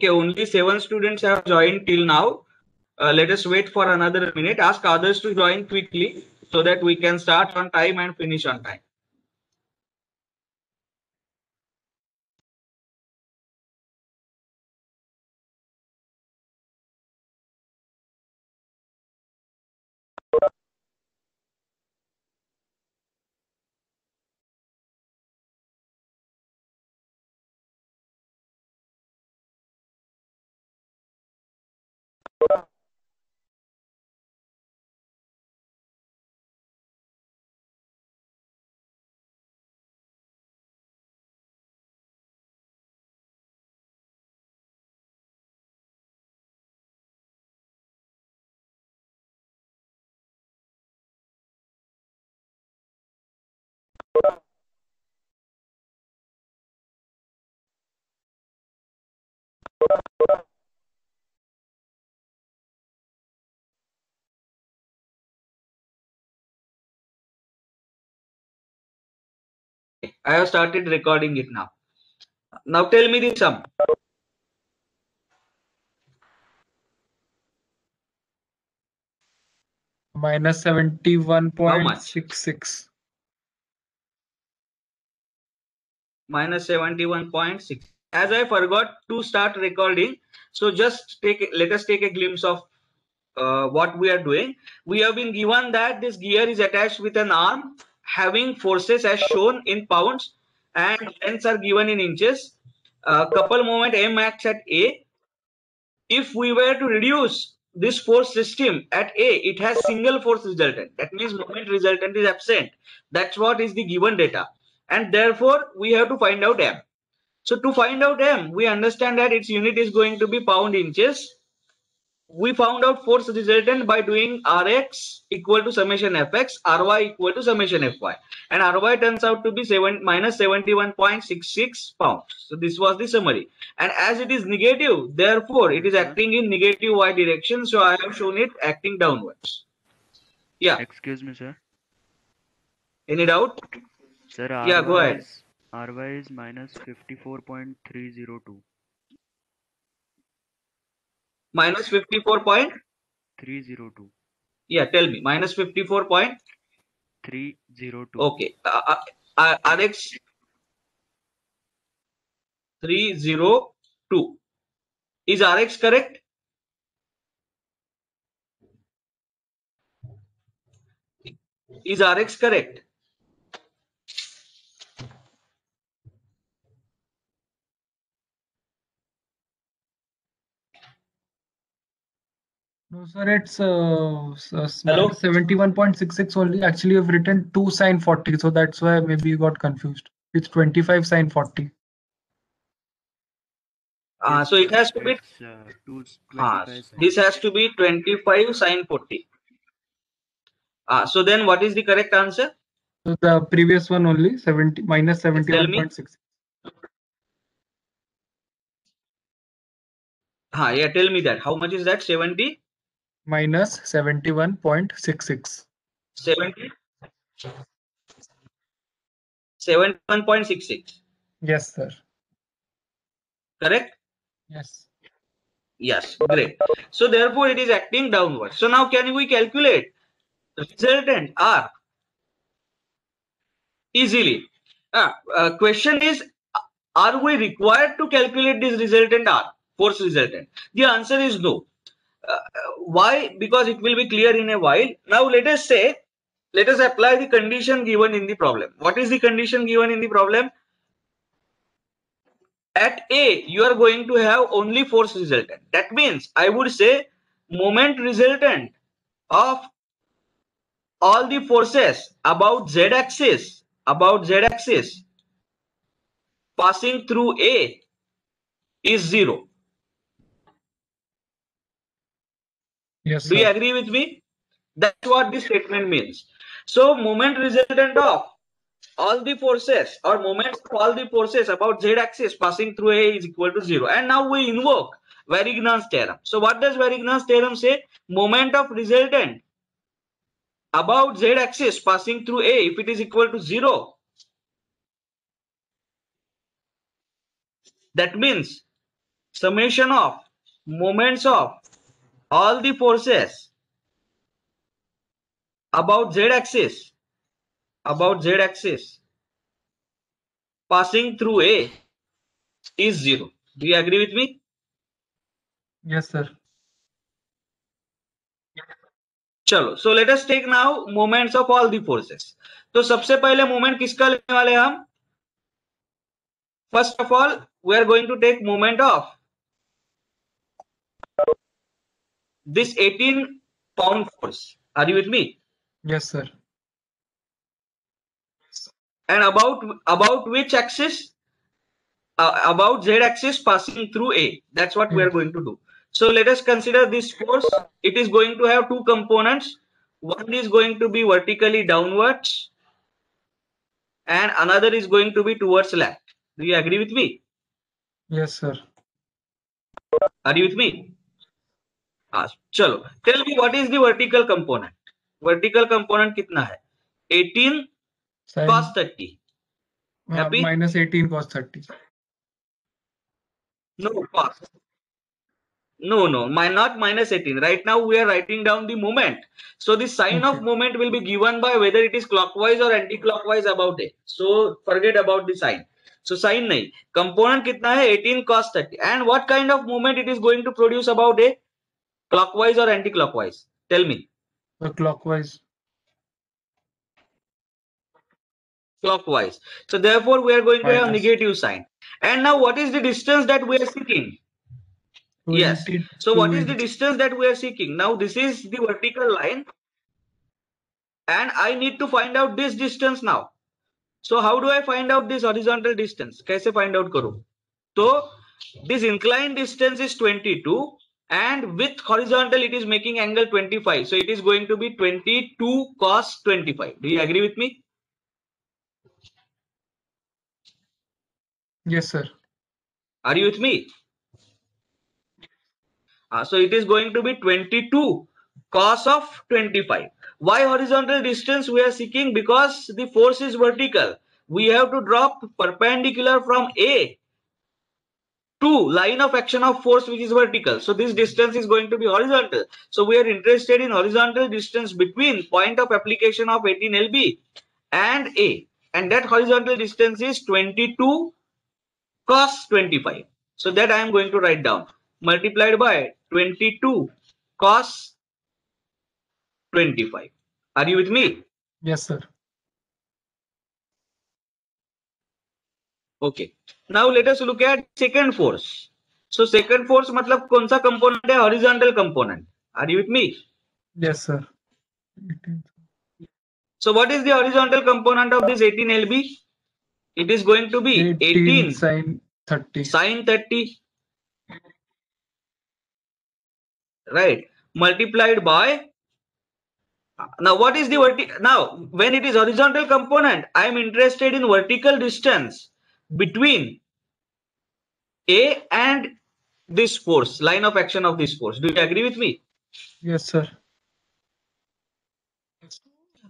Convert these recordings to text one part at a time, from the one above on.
Okay, only seven students have joined till now. Uh, let us wait for another minute. Ask others to join quickly so that we can start on time and finish on time. I have started recording it now. Now tell me the sum. minus 71.66 minus 71.6 as i forgot to start recording so just take let us take a glimpse of uh, what we are doing. We have been given that this gear is attached with an arm having forces as shown in pounds and lengths are given in inches. Uh, couple moment m acts at a. If we were to reduce this force system at a it has single force resultant. That means moment resultant is absent. That's what is the given data and therefore we have to find out m. So to find out m we understand that its unit is going to be pound inches. We found out force resultant by doing rx equal to summation fx ry equal to summation fy. And ry turns out to be 7 minus 71.66 pounds. So this was the summary. And as it is negative therefore it is acting in negative y direction. So i have shown it acting downwards. Yeah. Excuse me, sir. any doubt sir R Y is minus fifty four point three zero two minus fifty four point three zero two या tell me minus fifty four point three zero two okay RX three zero two is RX correct is RX correct no sir it's uh, s- s- Hello? minus 71.66 only. Actually you've written 2 sine 40 so that's why maybe you got confused. It's 25 sine 40 uh, so it has to be uh, two, Ah, 25 cents. this has to be 25 sine 40 ah so then what is the correct answer? So the previous one only 70 minus Tell me. 71.6 ah yeah tell me that. How much is that? 70 minus 71.66 70 71.66 yes sir correct yes Yes, great. So therefore it is acting downwards. So now can we calculate resultant R easily? Ah, uh, question is, are we required to calculate this resultant R, force resultant? The answer is no. Why? Because it will be clear in a while. Now let us say, let us apply the condition given in the problem. What is the condition given in the problem? at A, you are going to have only force resultant. That means I would say moment resultant of all the forces about z axis, about z axis passing through A is zero. Yes Do you agree with me? That's what this statement means. So moment resultant of all the forces or moments of all the forces about z axis passing through A is equal to zero. And now we invoke Varignon's theorem. So what does Varignon's theorem say? Moment of resultant about z axis passing through A if it is equal to zero. That means summation of moments of all the forces about z axis about z axis passing through a is zero do you agree with me yes sir चलो so let us take now moments of all the forces तो सबसे पहले moment किसका लेने वाले हैं हम first of all we are going to take moment of this 18 pound force are you with me? Yes sir. And about about which axis? Uh, about z axis passing through a. That's what we are going to do. So let us consider this force. It is going to have two components. One is going to be vertically downwards and another is going to be towards left. Do you agree with me? Yes sir. Are you with me चलो। Tell me what is the vertical component vertical component कितना है? 18 cos 30 minus 18 cos 30 no cos no no my not minus eighteen right now we are writing down the moment so the sign of moment will be given by whether it is clock और anti clock about it so forget about the sign so sign नहीं। Component कितना है? Eighteen cos thirty and what kind of movement it is going to produce about it Clockwise or anti-clockwise? Tell me. The clockwise. Clockwise. So therefore, we are going Minus. to have negative sign. And now, what is the distance that we are seeking? Yes. So what is the distance that we are seeking? Now, this is the vertical line. And I need to find out this distance now. So how do I find out this horizontal distance? Kaise find out karu? So this inclined distance is 22 and with horizontal it is making angle 25. So it is going to be 22 cos 25. Do you agree with me? yes sir Are you with me? Uh, so it is going to be 22 cos of 25. Why horizontal distance we are seeking? Because the force is vertical. We have to drop perpendicular from A to line of action of force which is vertical. So this distance is going to be horizontal. So we are interested in horizontal distance between point of application of 18 LB and A. And that horizontal distance is 22 cos 25. So that I am going to write down multiplied by 22 cos 25. Are you with me? yes sir Okay now let us look at second force. So second force matlab kaun component hai horizontal component. Are you with me? Yes sir. So what is the horizontal component of this 18 lb it is going to be 18, 18 30 sine 30 right. Multiplied by now what is the vertical now when it is horizontal component i am interested in vertical distance between a and this force line of action of this force. Do you agree with me? Yes sir.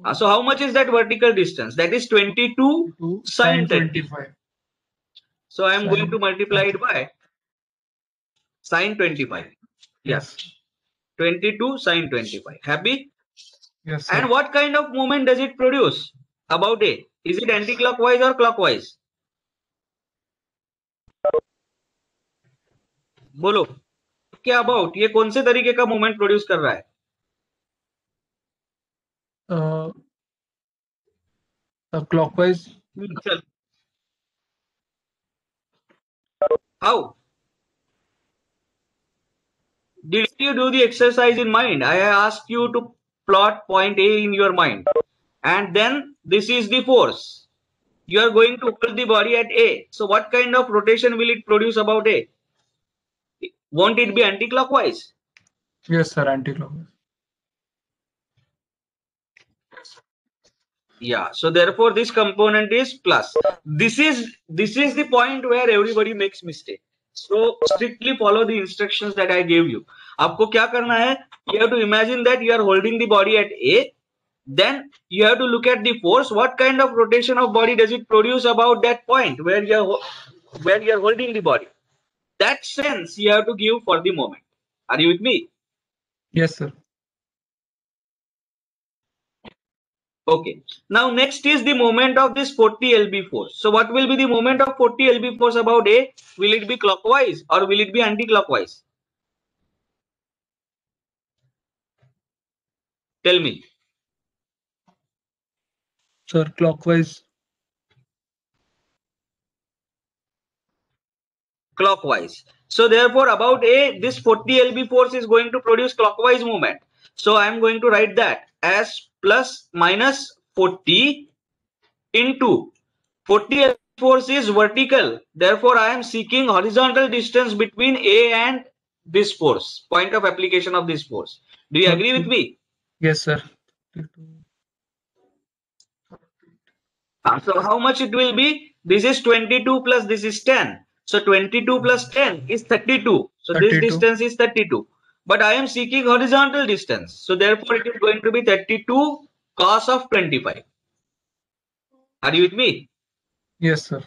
Uh, so how much is that vertical distance? That is 22 2 Sin sin 30. 25 so i am going to multiply it by sine 25 yes. 22 sine 25 happy? Yes sir. And what kind of movement does it produce? About A? Is it anti-clockwise or clockwise? बोलो क्या about ये कौन से तरीके का movement produce कर रहा है? Clockwise how did you do the exercise in mind I ask you to plot point A in your mind and then this is the force you are going to hold the body at A so what kind of rotation will it produce about A won't it be anti-clockwise yes sir anti-clockwise yeah so therefore this component is plus this is this is the point where everybody makes mistake so strictly follow the instructions that i gave you आपको क्या करना है you have to imagine that you are holding the body at a then you have to look at the force what kind of rotation of body does it produce about that point where you are ho- where you are holding the body That sense you have to give for the moment. Are you with me? Yes, sir. Okay. Now next is the moment of this 40 lb force. So what will be the moment of 40 lb force about A? Will it be clockwise or will it be anti-clockwise? Tell me. Sir, clockwise. Clockwise. So therefore about A, this 40 lb force is going to produce clockwise movement. So I am going to write that as plus minus 40 into 40 lb force is vertical. Therefore I am seeking horizontal distance between A and this force, point of application of this force. Do you agree with me? Yes, sir. Ah, So how much it will be? This is 22 plus this is 10. So 22 plus 10 is 32. So 32. this distance is 32. But I am seeking horizontal distance. So therefore it is going to be 32 cos of 25. Are you with me? Yes, sir.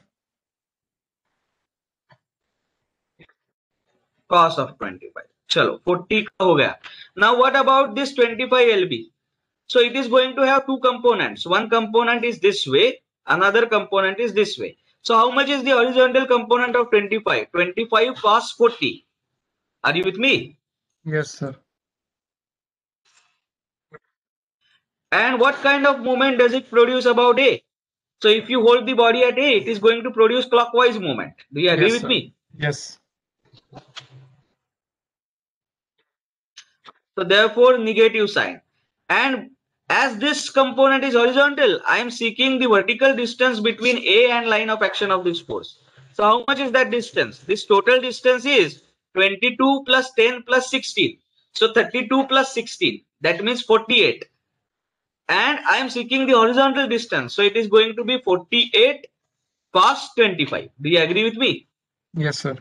Cos of 25. Chalo, 40 ka ho gaya. Now what about this 25 LB? So it is going to have two components. One component is this way, another component is this way. So how much is the horizontal component of 25? 25 cos 40. Are you with me? Yes, sir. And what kind of movement does it produce about A? So if you hold the body at A, it is going to produce clockwise movement. Do you agree Yes, with sir. me? Yes. So therefore negative sign. And as this component is horizontal, I am seeking the vertical distance between A and line of action of this force. So how much is that distance? This total distance is 22 plus 10 plus 16. So 32 plus 16. That means 48. And I am seeking the horizontal distance. So it is going to be 48 cos 25. Do you agree with me? Yes, sir.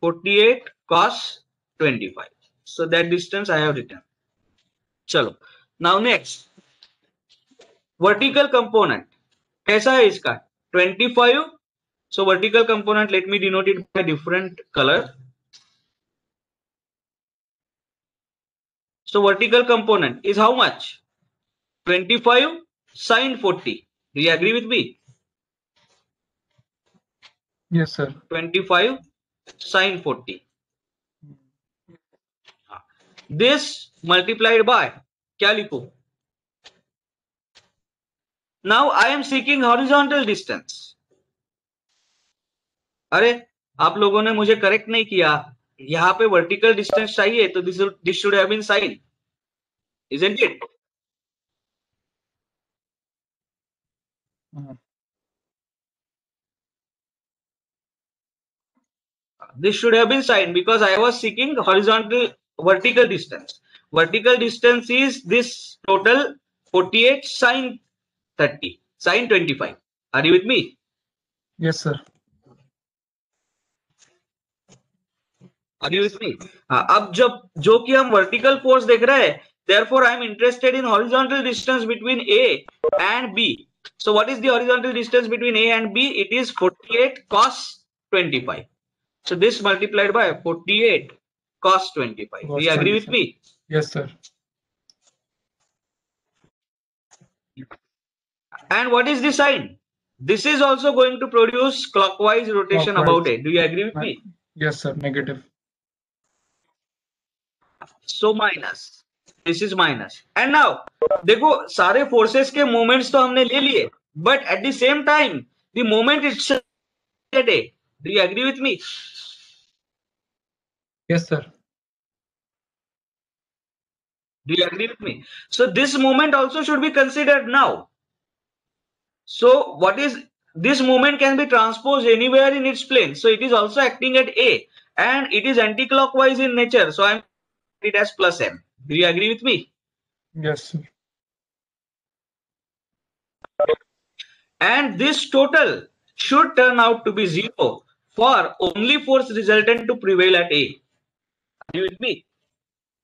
48 cos 25 so that distance i have written. Chalo. Now next. Vertical component. Kaisa hai iska? 25 so vertical component let me denote it by different color. So vertical component is how much? 25 sine 40 do you agree with me? Yes sir. 25 sine 40 this multiplied by क्या लिखो? Now I am seeking horizontal distance अरे आप लोगों ने मुझे correct नहीं किया। यहाँ पे वर्टिकल डिस्टेंस चाहिए तो this this should have been sine isn't it this should have been sine because I was seeking horizontal vertical distance. Vertical distance is this total 48 sine 30, sine 25. Are you with me? Yes, sir. Are you with me? हाँ, अब जब जो कि हम vertical force देख रहे हैं therefore I am interested in horizontal distance between A and B. So what is the horizontal distance between A and B? It is 48 cos 25. So this multiplied by 48 cos 25. Cos Do you agree 25. with me? Yes, sir. And what is the sign? This is also going to produce clockwise rotation clockwise. about it. Do you agree with me? Yes, sir. Negative. So minus. This is minus. And now, देखो सारे forces के moments तो हमने ले लिए but at the same time the moment Do you agree with me? Yes, sir. Do you agree with me? So this moment also should be considered now. So what is this moment can be transposed anywhere in its plane. So it is also acting at A and it is anti-clockwise in nature. So I'm it as plus M. Do you agree with me? Yes, sir. And this total should turn out to be zero for only force resultant to prevail at A. Are you with me?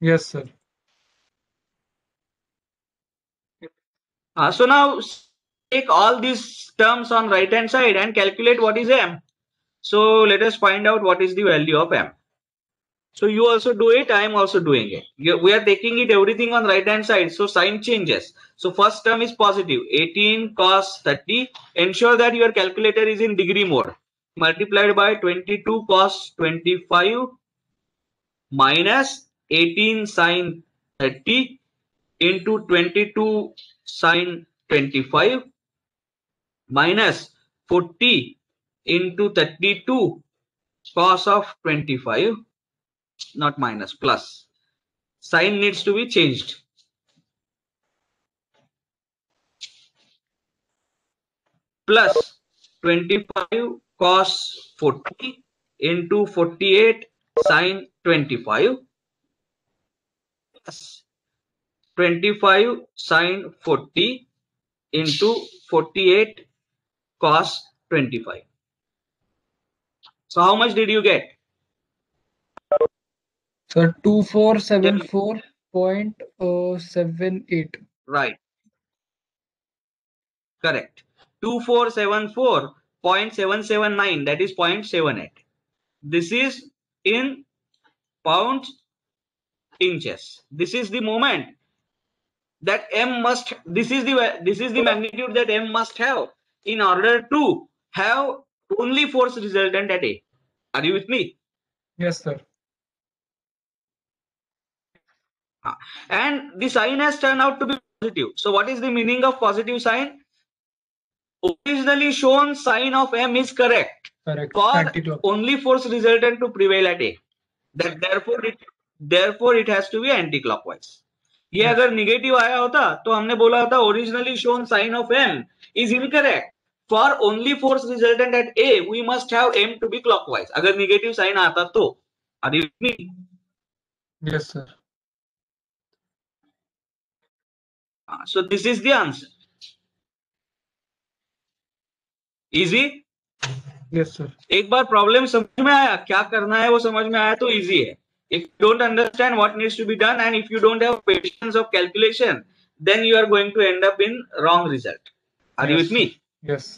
Yes, sir. Uh, so now take all these terms on right hand side and calculate what is m. So let us find out what is the value of m. So you also do it, I am also doing it. We are taking it everything on right hand side. So sign changes. So first term is positive 18 cos 30. Ensure that your calculator is in degree mode. Multiplied by 22 cos 25 minus 18 sine 30 into 22 sine 25 minus 40 into 32 cos of 25 not minus plus. Sign needs to be changed. Plus 25 cos 40 into 48 sine 25 plus 25 sine 40 into 48 cos 25 so how much did you get So two four seven four point uh, seven eight. Right. Correct. 2474.779, that is 0.78. This is in pounds, inches. This is the moment that M must, this is the, this is the magnitude that M must have in order to have only force resultant at A. Are you with me? Yes, sir. Ah, and the sign has turned out to be positive. So what is the meaning of positive sign? Originally shown sign of M is correct Correct. for only force resultant to prevail at A. That therefore it therefore it has to be anti-clockwise. ये अगर negative आया होता तो हमने बोला होता originally shown sign of M is incorrect for only force resultant at A we must have M to be clockwise अगर negative sign आता तो with me? Yes, sir. Uh, So this is the answer. Easy? Yes, sir. एक बार problem समझ में आया क्या करना है वो समझ में आया तो इजी है if you don't understand what needs to be done and if you don't have patience of calculation then you are going to end up in wrong result are yes. you with me Yes.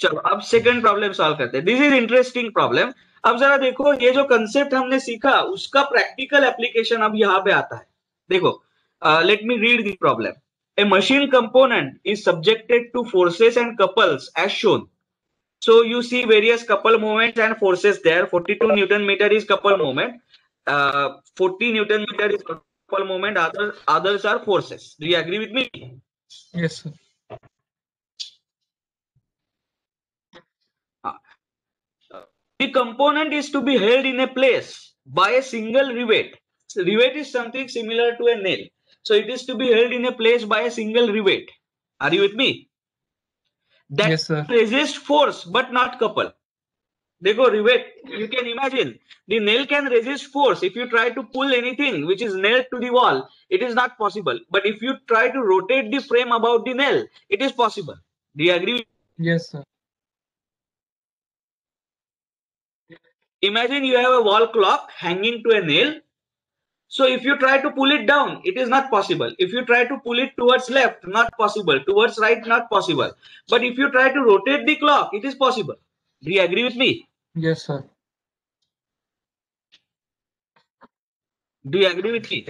चलो अब second problem solve करते हैं this is interesting problem अब जरा देखो ये जो concept हमने सीखा उसका प्रैक्टिकल एप्लीकेशन अब यहाँ पे आता है देखो let me read the problem a machine component is subjected to forces and couples as shown so you see various couple moments and forces there 42 newton meter is couple moment uh, 40 newton meter is couple moment others others are forces do you agree with me Yes, sir. The component is to be held in a place by a single rivet. So rivet is something similar to a nail. So it is to be held in a place by a single rivet. Are you with me? That Yes, resist force but not couple. Dekho, rivet, you can imagine the nail can resist force. If you try to pull anything which is nailed to the wall, it is not possible. But if you try to rotate the frame about the nail, it is possible. Do you agree? Yes, sir. imagine you have a wall clock hanging to a nail so if you try to pull it down it is not possible. If you try to pull it towards left not possible. Towards right not possible. But if you try to rotate the clock it is possible. Do you agree with me? Yes, sir. do you agree with me?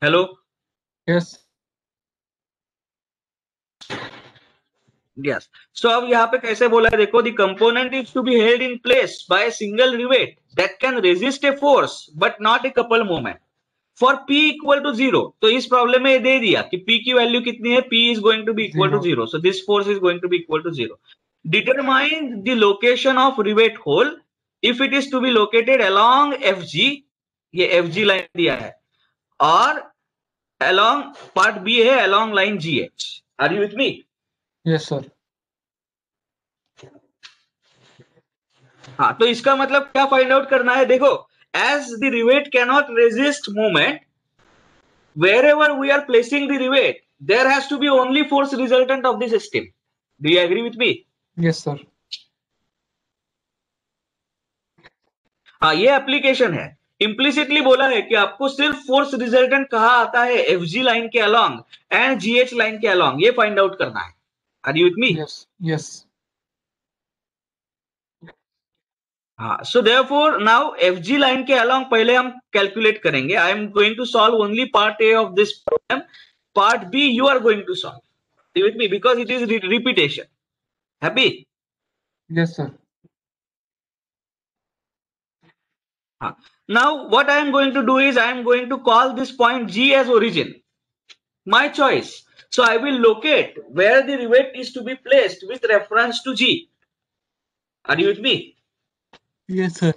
Hello? Yes. Yes so अब यहाँ पे कैसे बोला है देखो the component is to be held in place by a single rivet that can resist a force but not a couple moment for p equal to zero तो इस problem में ये दे दिया कि p की वैल्यू कितनी है p is going to be equal to Zero. zero so this force is going to be equal to zero determine the location of rivet hole if it is to be located along fg ये fg line दिया है और along part b है along line gh are you with me Yes, sir. हाँ तो इसका मतलब क्या फाइंड आउट करना है? देखो as the rivet cannot resist movement wherever we are placing the rivet there has to be only force resultant of the system do you agree with me yes sir हाँ ये application है। Implicitly बोला है कि आपको सिर्फ़ force resultant कहा आता है? एफ़ जी लाइन के अलॉन्ग एंड जीएच लाइन के अलॉन्ग ये फाइंड आउट करना है। Are you with me Yes. Yes. हाँ so therefore now F G line के अलॉन्ग पहले हम कैलकुलेट करेंगे I am going to solve only part A of this problem part B you are going to solve with me because it is repetition happy Yes, sir. Now, what I am going to do is I am going to call this point G as origin. My choice. so I will locate where the rivet is to be placed with reference to G. Are you with me? Yes, sir.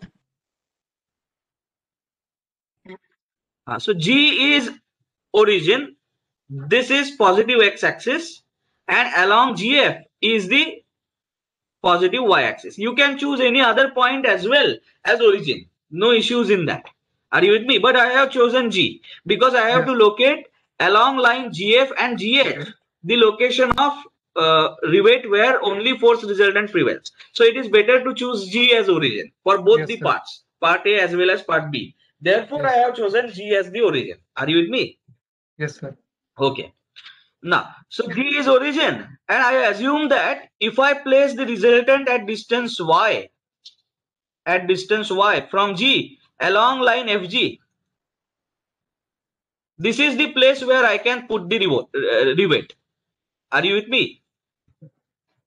Uh, so G is origin. This is positive x-axis and along GF is the positive y-axis. You can choose any other point as well as origin. No issues in that. Are you with me? But I have chosen G because I have Yeah. to locate along line GF and GH the location of uh, rivet where only force resultant prevails. So it is better to choose G as origin for both Yes, the sir. parts, part A as well as part B. Therefore, Yes. I have chosen G as the origin. Are you with me? Yes, sir. Okay. Now, so G is origin, and I assume that if I place the resultant at distance y, at distance y from G along line FG, this is the place where I can put the revo- uh, rivet. Are you with me?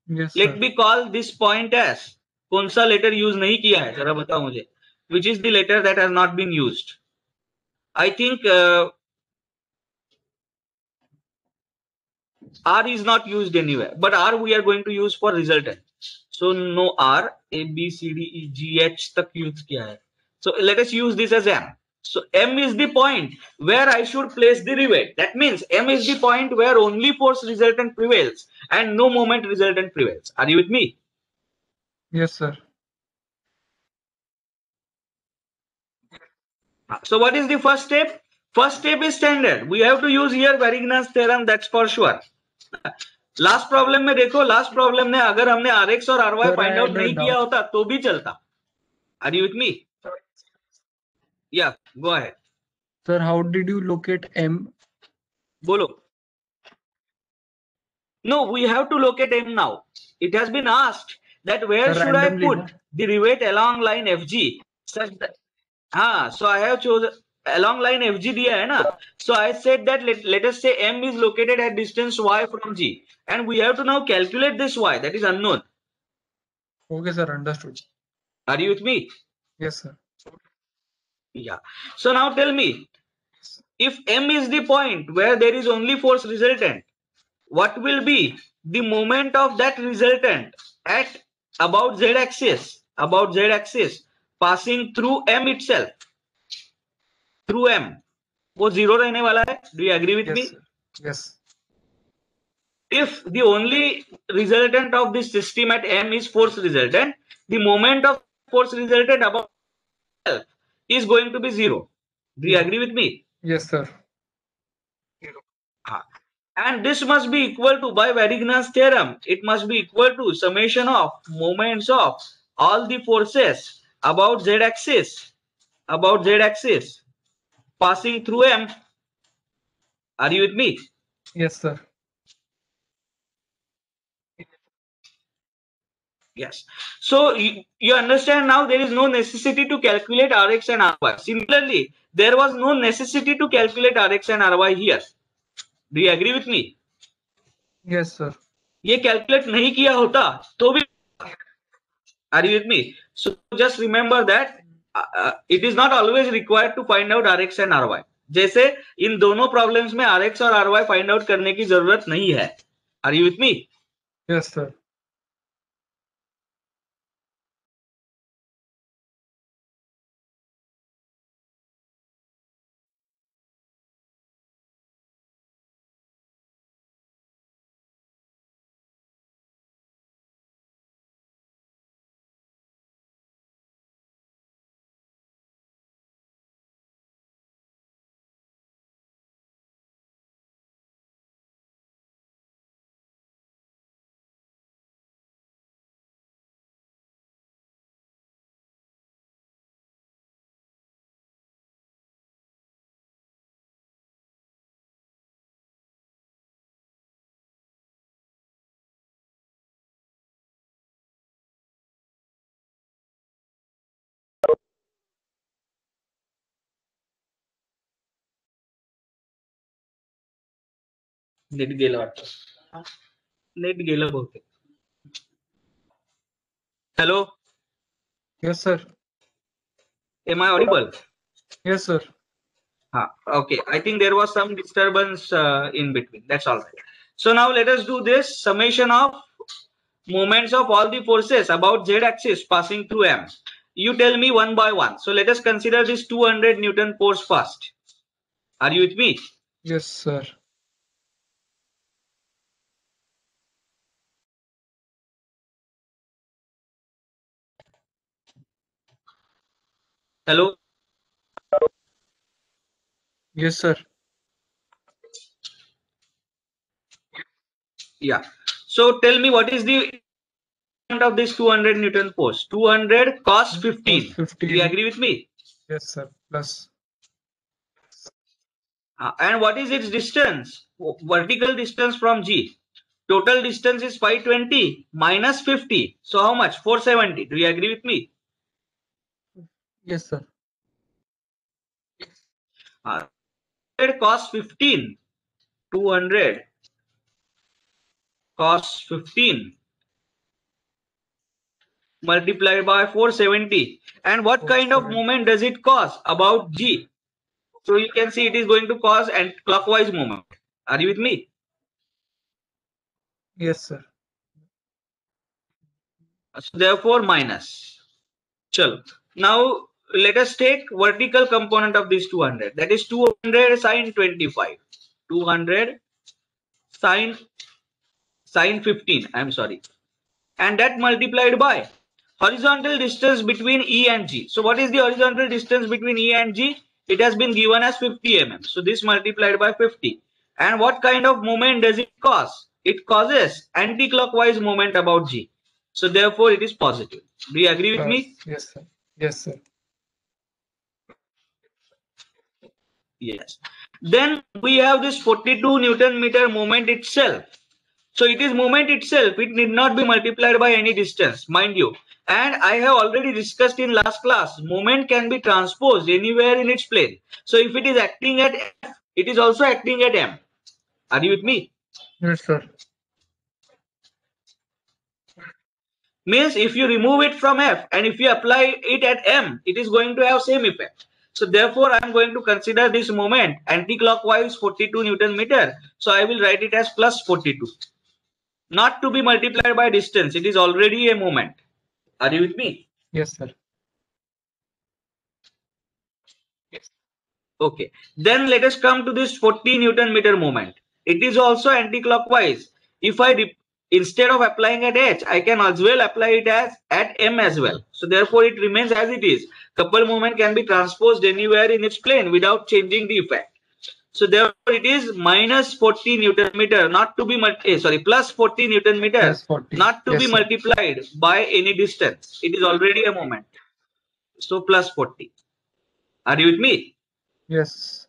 Yes, Let sir. me call this point as कौन सा letter use नहीं किया है जरा बताओ मुझे which is the letter that has not been used I think R is not used anywhere, but R we are going to use for resultant. So no R, A, B, C, D, E, G, H तक use किया है. So let us use this as M. So M is the point where I should place the rivet. That means M is the point where only force resultant prevails and no moment resultant prevails. Are you with me? Yes, sir. So what is the first step? First step is standard. We have to use here Varignan's theorem. That's for sure. Last problem में देखो last problem में अगर हमने R X और R Y find out नहीं. किया होता तो भी चलता are you with me Yeah, go ahead. Sir, how did you locate M? Bolo. No, we have to locate M now. It has been asked that where Sir, should I put na? derivate along line FG such that. Ah, so I have chosen along line FG diya hai na. So I said that let, let us say M is located at distance Y from G and we have to now calculate this Y that is unknown. Okay, sir, understood. Are you with me? Yes, sir Yeah. So now tell me, if M is the point where there is only force resultant, what will be the moment of that resultant at about z axis, about z axis, passing through M itself, through M? वो zero रहने वाला है do you agree with me Yes, sir. Yes. if the only resultant of this system at M is force resultant, the moment of force resultant about itself is going to be zero. Do you agree with me? Yes, sir. And this must be equal to, by Varignon's theorem, it must be equal to summation of moments of all the forces about z axis, about z axis passing through M. Are you with me? Yes, sir. Yes. So you, you understand now there is no necessity to calculate Rx and Ry. Similarly, there was no necessity to calculate Rx and Ry here. Do you agree with me? Yes, sir. ये calculate नहीं किया होता तो भी are you with me so just remember that it is not always required to find out R X and R Y जैसे इन दोनों problems में आर एक्स और आर वाई फाइंड आउट करने की जरूरत नहीं है are you with me Yes, sir. Net गेलं वाटतं नेट गेलं बहुतेक hello Yes, sir. M I Audible Yes, sir. Ah, okay. I think there was some disturbance uh, in between. That's all right. So now let us do this summation of moments of all the forces about z axis passing through M. You tell me one by one. So let us consider this 200 Newton force first. Are you with me? Yes, sir. Hello? Yes, sir. Yeah. So tell me what is the of this 200 Newton force? 200 cos 15. Do you agree with me? Yes, sir. Plus. Uh, and what is its distance? Vertical distance from G. Total distance is 520 minus 50. So how much? 470. Do you agree with me? Yes, sir. Uh, 200 cos 15. 200 cos 15 multiplied by 470. And what kind of moment does it cause about G? So you can see it is going to cause and clockwise moment Are you with me? Yes, sir. So therefore minus. Chalo. Now let us take vertical component of this 200. That is 200 sine 25. 200 sine sine 15. I'm sorry. And that multiplied by horizontal distance between E and G. So what is the horizontal distance between E and G? It has been given as 50 mm. So this multiplied by 50. And what kind of moment does it cause? It causes anti-clockwise moment about G. So therefore it is positive. Do you agree with me? Yes, sir. Yes, sir. Yes. Then we have this 42 Newton meter moment itself. So it is moment itself. It need not be multiplied by any distance, mind you. And I have already discussed in last class, moment can be transposed anywhere in its plane. So if it is acting at F, it is also acting at M. Are you with me? Yes, sir. Means if you remove it from F and if you apply it at M, it is going to have same effect. So therefore, I am going to consider this moment anti-clockwise 42 Newton meter. So I will write it as plus 42. Not to be multiplied by distance. It is already a moment. Are you with me? Yes, sir. Yes. Okay. Then let us come to this 40 Newton meter moment. It is also anti-clockwise. If I instead of applying at H, I can as well apply it as at M as well. So therefore, it remains as it is. Couple moment can be transposed anywhere in its plane without changing the effect. So therefore, it is minus 40 Newton meter, not to be multi- eh, sorry plus 40 Newton meter, Plus 40. not to Yes, be sir. multiplied by any distance. It is already a moment. So plus 40. Are you with me? Yes.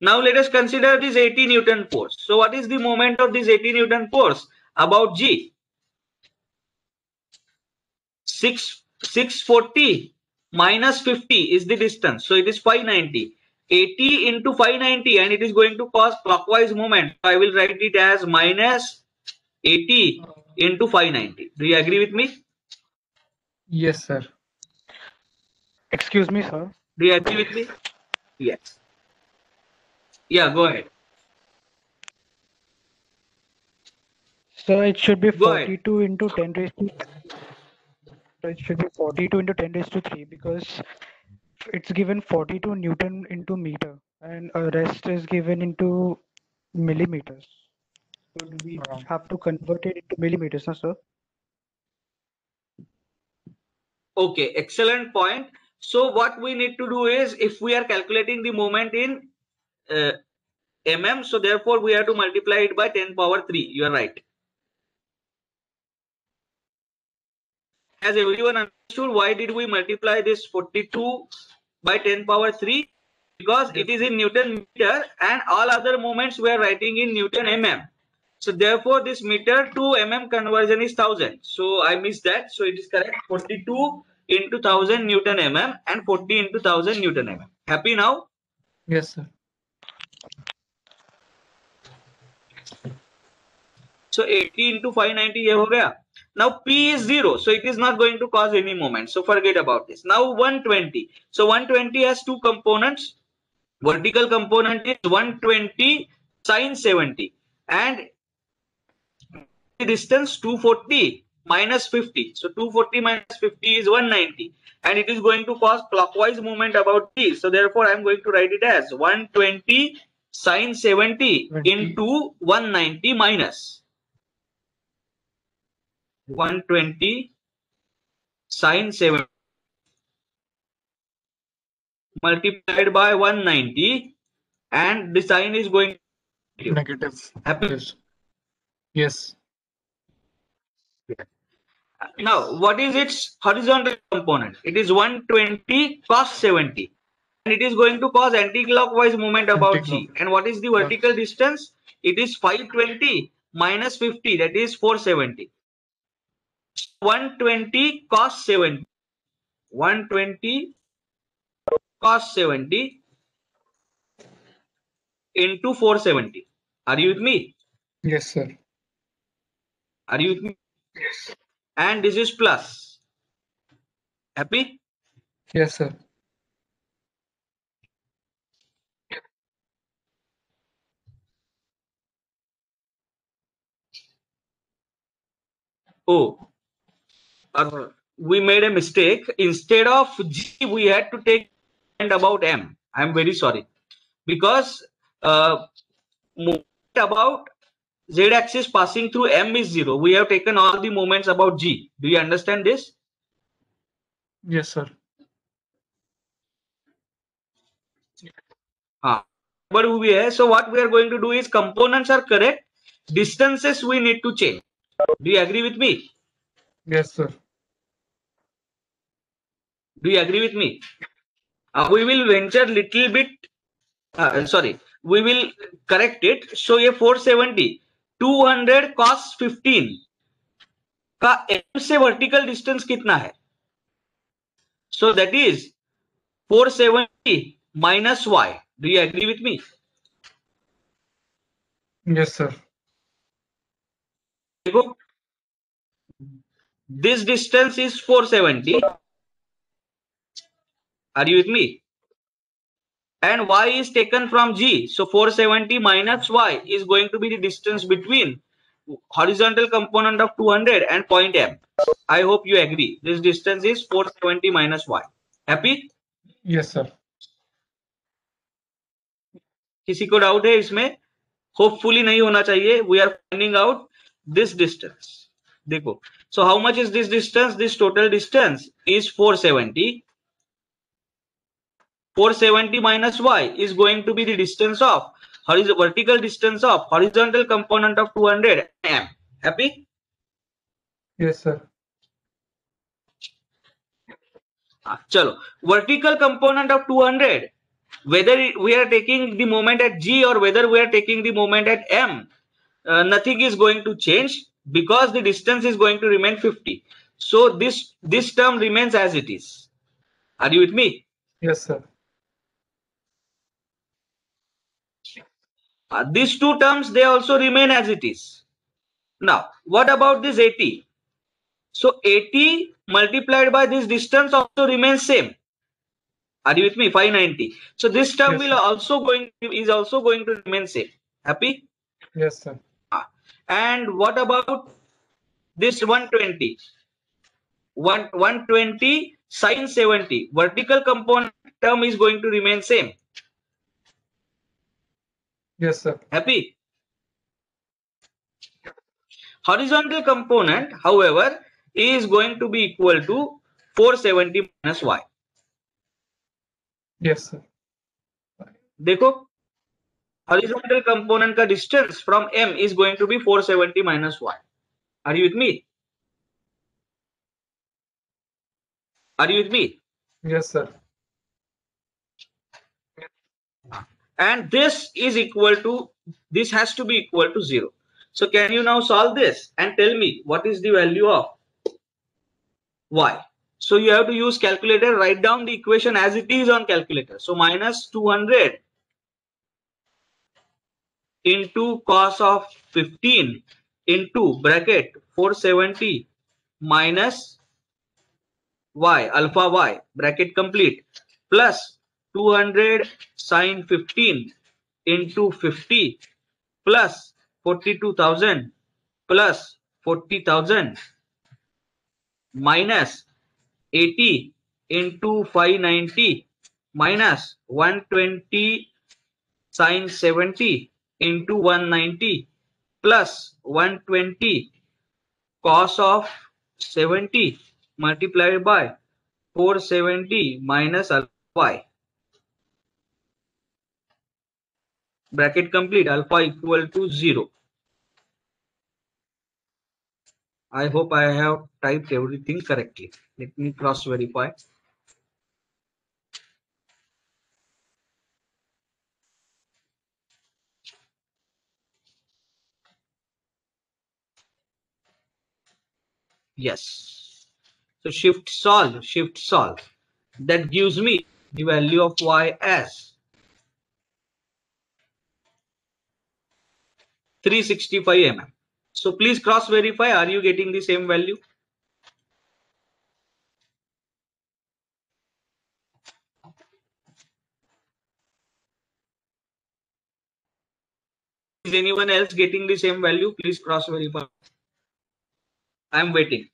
Now let us consider this 80 Newton force. So what is the moment of this 80 Newton force about G? 6, 640 minus 50 is the distance. So it is 590. 80 into 590 and it is going to cause clockwise movement. I will write it as minus 80 into 590. Do you agree with me? Yes, sir. Excuse me, sir. Do you agree with me? Yes. Yeah, go ahead. So it should be Go ahead. 42 into 10 raised to. So it should be 42 into 10 raised to 3 because it's given 42 Newton into meter and a rest is given into millimeters. So do we have to convert it into millimeters, no, sir? Okay, excellent point. So what we need to do is if we are calculating the moment in uh, mm, so therefore we have to multiply it by 10 power 3. You are right. Has everyone understood why did we multiply this 42 by 10 power 3? Because it is in Newton meter and all other moments we are writing in Newton mm. So therefore this meter to mm conversion is 1000. So I missed that. So it is correct 42 into 1000 Newton mm and 40 into 1000 Newton mm. Happy now? Yes, sir. so 80 into 590 ye ho gaya now p is 0 so it is not going to cause any moment so forget about this. Now 120 so 120 has two components. Vertical component is 120 sine 70 and distance 240 minus 50 so 240 minus 50 is 190 and it is going to cause clockwise movement about t so therefore i'm going to write it as 120 sine 70 20. into 190 minus. 120 sine 70 multiplied by 190 and the sign is going Negative. happy? Yes. Yes. now what is its horizontal component? It is 120 cos 70 and it is going to cause anti-clockwise movement about g. And what is the vertical distance? It is 520 minus 50 that is 470 120 cos 70 120 cos 70 into 470 are you with me? Yes, sir. are you with me? And this is plus. Happy? Yes, sir. Oh, uh, we made a mistake. Instead of G, we had to take and about M. I'm very sorry because uh, about Z axis passing through M is zero. We have taken all the moments about G. Do you understand this? Yes, sir. But we are, so what we are going to do is components are correct. Distances we need to change. Do you agree with me? Yes, sir. Do you agree with me? Uh, we will venture little bit. Uh, sorry, we will correct it. So ये 470, 200 cos 15 का M से vertical distance कितना है? So that is 470 minus y. Do you agree with me? Yes, sir. देखो, This distance is 470. Are you with me? And y is taken from g. So 470 minus y is going to be the distance between horizontal component of 200 and point M. I hope you agree. This distance is 470 minus y. Happy? Yes, sir. किसी को doubt है इसमें hopefully नहीं होना चाहिए we are finding out this distance देखो so how much is this distance this total distance is 470 470 minus y is going to be the distance of horizontal vertical distance of horizontal component of 200 m. Happy? Yes, sir. Ah, chalo. Vertical component of 200 whether we are taking the moment at g or whether we are taking the moment at m uh, nothing is going to change because the distance is going to remain 50 so this this term remains as it is. Are you with me? Yes, sir. Uh, these two terms they also remain as it is. Now what about this 80 so 80 multiplied by this distance also remains same. Are you with me? 590 so this term Yes, will sir. also going is also going to remain same. Happy? Yes, sir. and what about this 120 one 120 sine 70 vertical component term is going to remain same Yes, sir. happy horizontal component however is going to be equal to 470 minus y Yes, sir. देखो horizontal component का distance from m is going to be 470 minus y are you with me are you with me Yes, sir. And this is equal to this has to be equal to 0 so can you now solve this and tell me what is the value of y? So you have to use calculator write down the equation as it is on calculator. So minus 200 into cos of 15 into bracket 470 minus y alpha y bracket complete plus 200 sine 15 into 50 plus 42,000 plus 40,000 minus 80 into 590 minus 120 sine 70 into 190 plus 120 cos of 70 multiplied by 470 minus alpha y. Bracket complete alpha equal to 0. I hope I have typed everything correctly. Let me cross verify. Yes. So shift solve, shift solve. That gives me the value of y as 365 mm. So please cross verify. Are you getting the same value? Is anyone else getting the same value? Please cross verify. I'm waiting.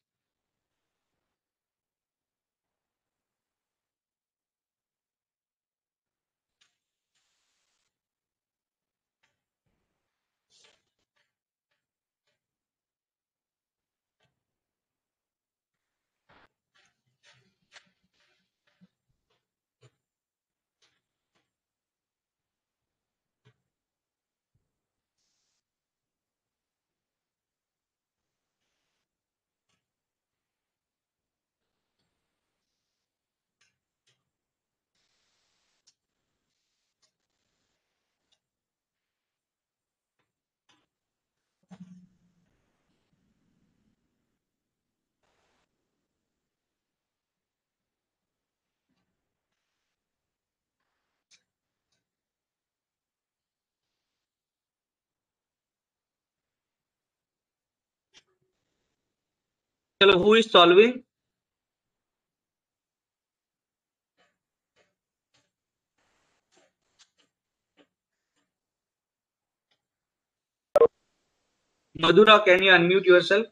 Hello, who is solving? Madhura, can you unmute yourself?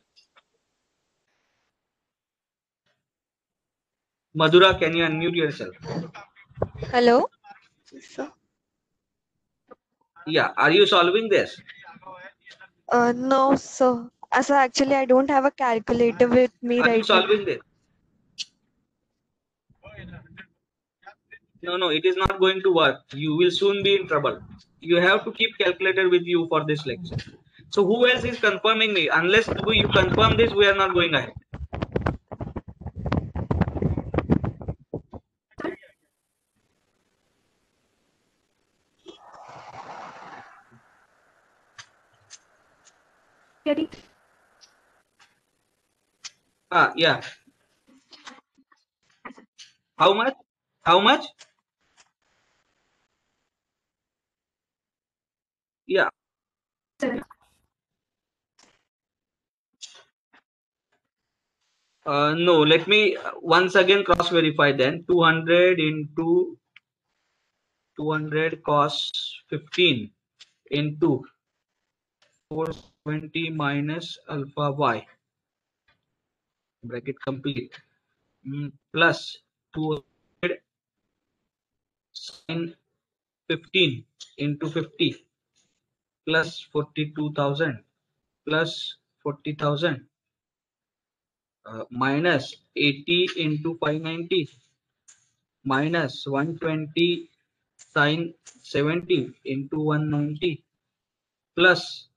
Madhura, can you unmute yourself? Hello? Yeah, are you solving this? Uh, no, sir. Uh, so actually, I don't have a calculator with me Are you right now. this? No, no, it is not going to work. You will soon be in trouble. You have to keep calculator with you for this lecture. So who else is confirming me? Unless you confirm this, we are not going ahead. Ah, yeah. How much? How much? Yeah. Uh, no, let me uh, once again cross verify then. 200 into 200 cos 15 into 420 minus alpha y bracket complete. Mm, plus 200 sin 15 into 50 plus 42,000 plus 40,000 uh, minus 80 into 590 minus 120 sin 70 into 190 plus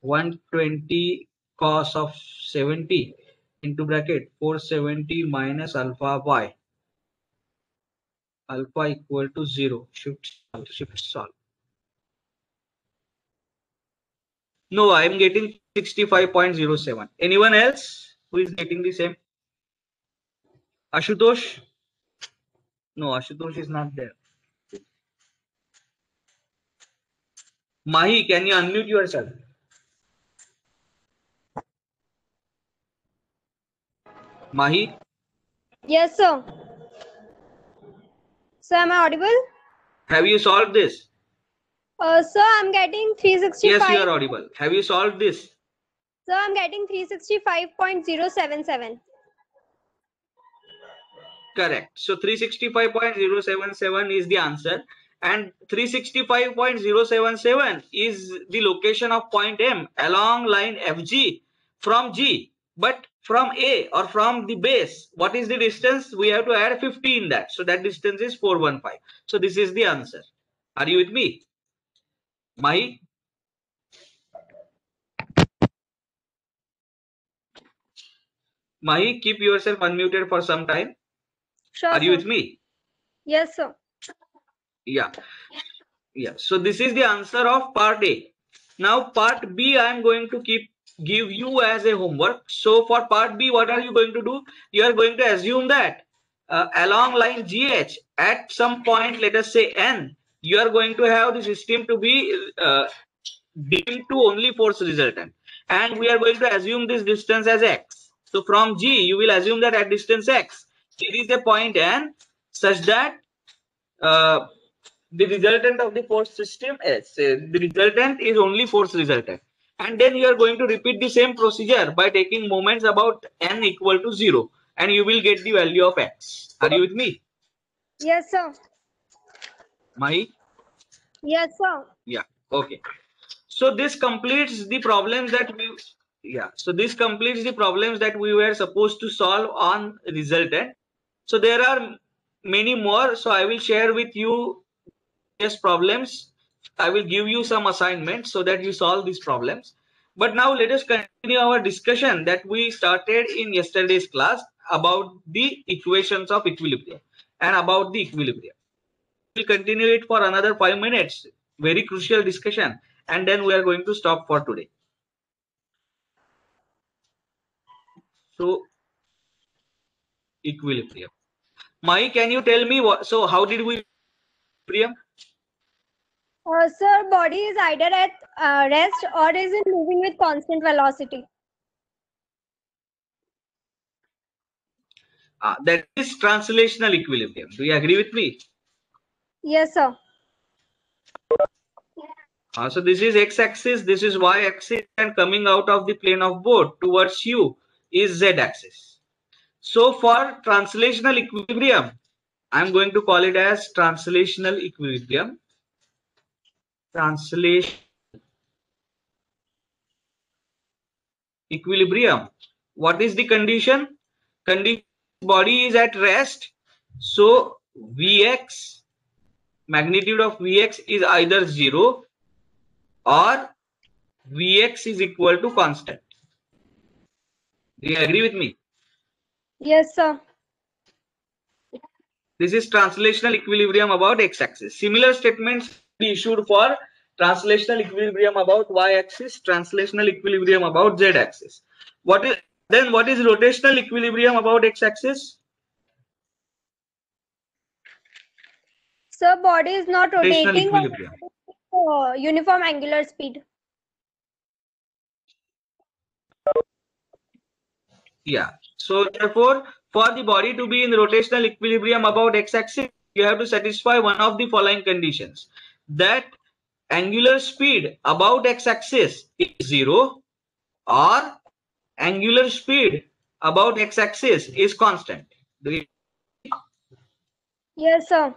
120 cos of 70 into bracket 470 minus alpha y. Alpha equal to 0 shift solve, shift solve no i am getting 65.07 anyone else who is getting the same? Ashutosh? No ashutosh is not there. Mahi can you unmute yourself Mahi, Yes, sir. So am I audible? have you solved this? Uh, sir, I'm getting 365. Yes, you are audible. Have you solved this? Sir, I'm getting 365.077. Correct. So 365.077 is the answer. And 365.077 is the location of point M along line FG from G. But from A or from the base, what is the distance? We have to add 50 in that. So that distance is 415. So this is the answer. Are you with me? Mahi? Mahi, keep yourself unmuted for some time. Sure, Are you sir. with me? Yes, sir. yeah yeah so this is the answer of part a now part b i am going to keep give you as a homework. So for part b what are you going to do? You are going to assume that uh, along line gh at some point let us say n you are going to have the system to be uh, to only force resultant. And we are going to assume this distance as x. So from g you will assume that at distance x it is a point n such that uh, the resultant of the force system is uh, the resultant is only force resultant and then you are going to repeat the same procedure by taking moments about n equal to 0 and you will get the value of x. Are you with me? Yes, sir. mahi? Yes, sir. yeah okay. So this completes the problems that we yeah so this completes the problems that we were supposed to solve on resultant eh? so there are many more so i will share with you these problems i will give you some assignments so that you solve these problems. But now let us continue our discussion that we started in yesterday's class about the equations of equilibrium and about the equilibrium. We'll continue it for another five minutes. Very crucial discussion. And then we are going to stop for today. So equilibrium. Mike, can you tell me what so how did we equilibrium Uh, sir, body is either at uh, rest or is it moving with constant velocity? Ah, that is translational equilibrium do you agree with me Yes, sir. Ah, so this is x-axis this is y-axis and coming out of the plane of board towards you is z-axis so for translational equilibrium i'm going to call it as translational equilibrium translation. Equilibrium. What is the condition? Condition body is at rest so vx magnitude of vx is either 0 or vx is equal to constant. Do you agree with me? Yes, sir. this is translational equilibrium about x-axis. Similar statements be issued for translational equilibrium about y-axis translational equilibrium about z-axis what is then what is rotational equilibrium about x-axis Sir, body is not rotating uh, uniform angular speed. yeah. So therefore for the body to be in rotational equilibrium about x-axis you have to satisfy one of the following conditions that angular speed about x-axis is zero or angular speed about x-axis is constant do you Yes, sir.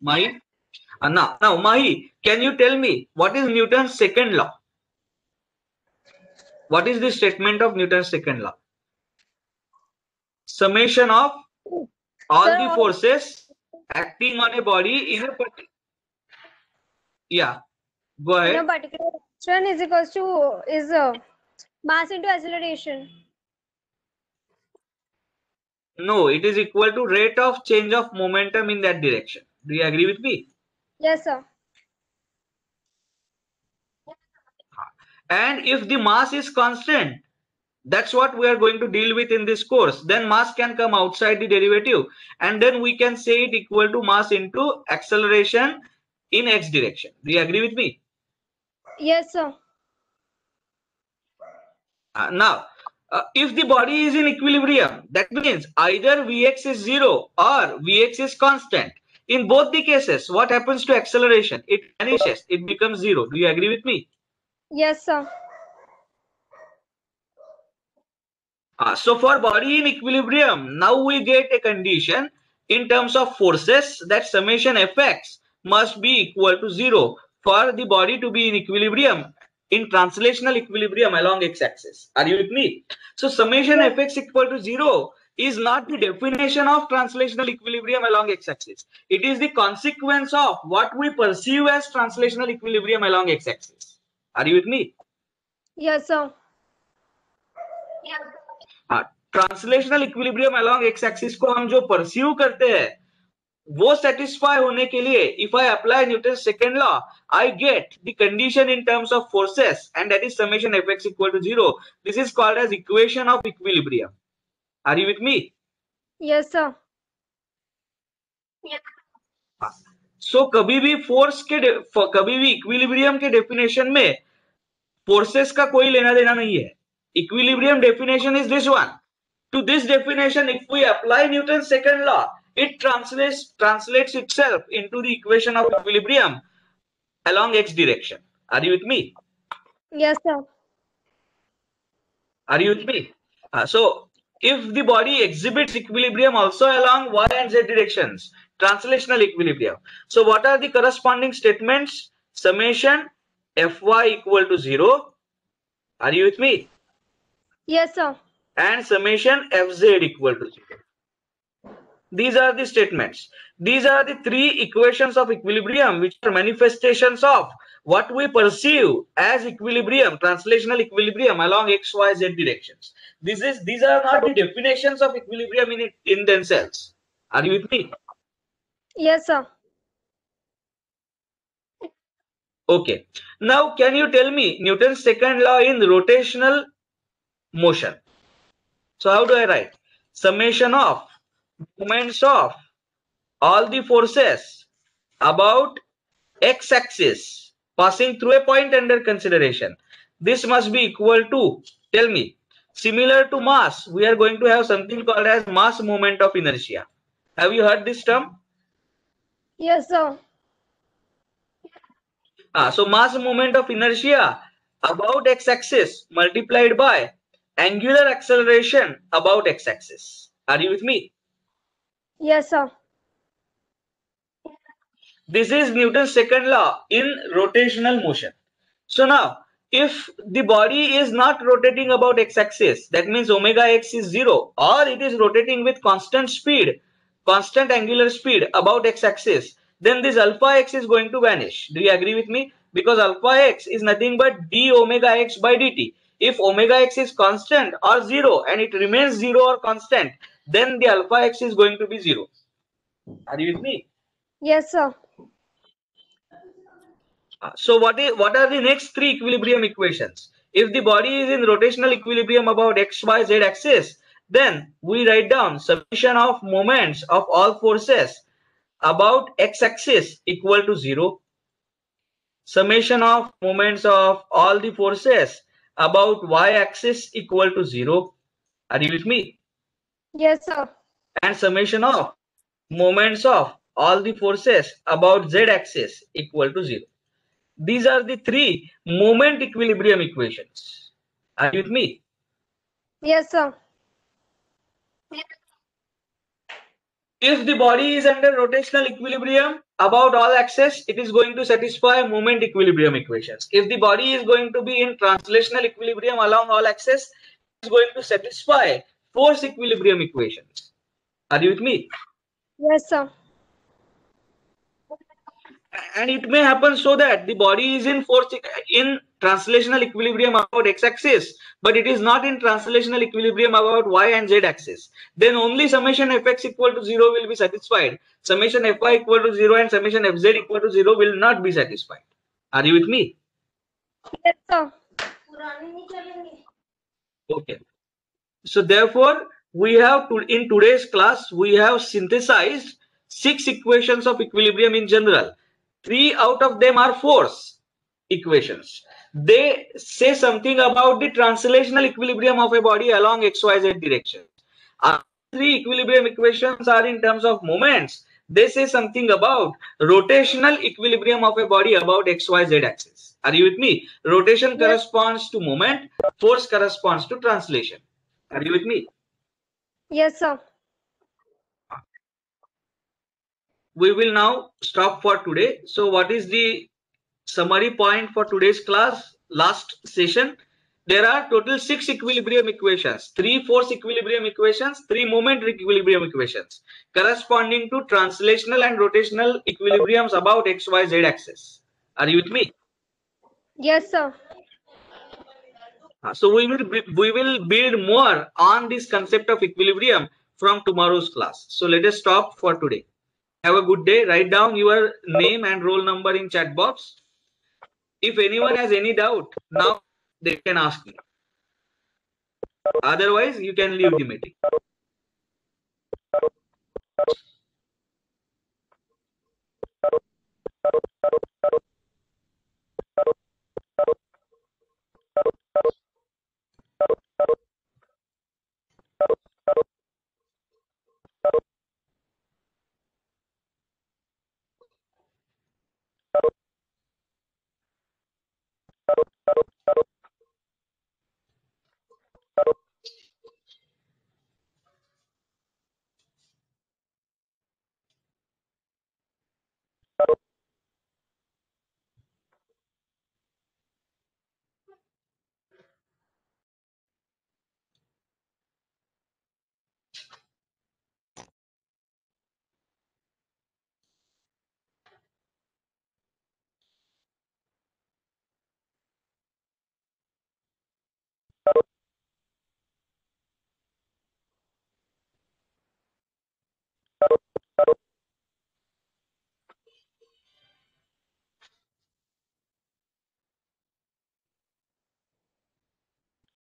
Mahi? Uh, now, now, Mahi, can you tell me what is Newton's second law? What is the statement of Newton's second law? Summation of all Sir, the forces acting on a body in a particular. Yeah, go In a particular direction is equals to is uh, mass into acceleration. No, it is equal to rate of change of momentum in that direction. Do you agree with me? Yes, sir. And if the mass is constant, that's what we are going to deal with in this course. Then mass can come outside the derivative and then we can say it equal to mass into acceleration in x direction. Do you agree with me? Yes, sir. Uh, now, uh, if the body is in equilibrium, that means either Vx is zero or Vx is constant. In both the cases, what happens to acceleration? It vanishes. It becomes zero. Do you agree with me? Yes, sir. Uh, so for body in equilibrium, now we get a condition in terms of forces that summation fx must be equal to zero for the body to be in equilibrium in translational equilibrium along x-axis. Are you with me? So summation fx equal to zero is not the definition of translational equilibrium along x-axis. It is the consequence of what we perceive as translational equilibrium along x-axis. Are you with me? Yes, sir. हाँ translational equilibrium along X axis को हम जो pursue करते हैं वो satisfy होने के लिए if I apply Newton second law I get the condition in terms of forces and that is summation F X equal to zero this is called as equation of equilibrium are you with me Yes, sir. So कभी भी force के कभी भी equilibrium के definition में forces का कोई लेना देना नहीं है। Equilibrium definition is this one. To this definition, if we apply Newton's second law, it translates, translates itself into the equation of equilibrium along x direction. Are you with me? Yes, sir. Are you with me? Uh, so, if the body exhibits equilibrium also along y and z directions, translational equilibrium. So, what are the corresponding statements? Summation fy equal to 0. Are you with me? Yes, sir. and summation fz equal to 0. These are the statements. These are the three equations of equilibrium which are manifestations of what we perceive as equilibrium, translational equilibrium along x, y, z directions. This is these are not the definitions of equilibrium in it in themselves. Are you with me? Yes, sir. Okay. Now can you tell me Newton's second law in rotational motion? So how do I write? Summation of moments of all the forces about x-axis passing through a point under consideration. This must be equal to, tell me, similar to mass, we are going to have something called as mass moment of inertia. Have you heard this term? Yes, sir. Ah, so mass moment of inertia about x-axis multiplied by angular acceleration about x-axis. Are you with me? Yes, sir. This is Newton's second law in rotational motion. So now, if the body is not rotating about x-axis, that means omega x is zero, or it is rotating with constant speed, constant angular speed about x-axis, then this alpha x is going to vanish. Do you agree with me? Because alpha x is nothing but d omega x by dt. If omega x is constant or zero and it remains zero or constant, then the alpha x is going to be zero. Are you with me? Yes, sir. Uh, So what is what are the next three equilibrium equations? If the body is in rotational equilibrium about x, y, z axis, then we write down summation of moments of all forces about x axis equal to zero. Summation of moments of all the forces about y axis equal to zero. Are you with me? Yes, sir. And summation of moments of all the forces about z axis equal to zero. These are the three moment equilibrium equations. Are you with me? Yes, sir. If the body is under rotational equilibrium about all axes, it is going to satisfy moment equilibrium equations. If the body is going to be in translational equilibrium along all axes, it is going to satisfy force equilibrium equations. Are you with me? Yes, sir. And it may happen so that the body is in force in translational equilibrium about x-axis but it is not in translational equilibrium about y and z-axis then only summation fx equal to 0 will be satisfied. Summation fy equal to 0 and summation fz equal to 0 will not be satisfied. Are you with me? Yes, sir. okay. So therefore we have to in today's class we have synthesized six equations of equilibrium in general three out of them are force equations. They say something about the translational equilibrium of a body along XYZ direction. Our three equilibrium equations are in terms of moments. They say something about rotational equilibrium of a body about XYZ axis. Are you with me? Rotation Yes. corresponds to moment, force corresponds to translation. Are you with me? Yes, sir. We will now stop for today. So what is the summary point for today's class? Last session, there are total six equilibrium equations, three force equilibrium equations, three moment equilibrium equations, corresponding to translational and rotational equilibriums about XYZ axis. Are you with me? Yes, sir. Uh, So we will be- we will build more on this concept of equilibrium from tomorrow's class. So let us stop for today. Have a good day. Write down your name and roll number in chat box. If anyone has any doubt, now they can ask me. Otherwise, you can leave the meeting.